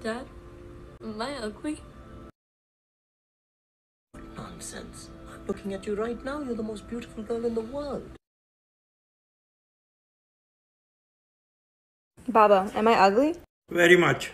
Dad, am I ugly? Nonsense. I'm looking at you right now. You're the most beautiful girl in the world. Baba, am I ugly? Very much.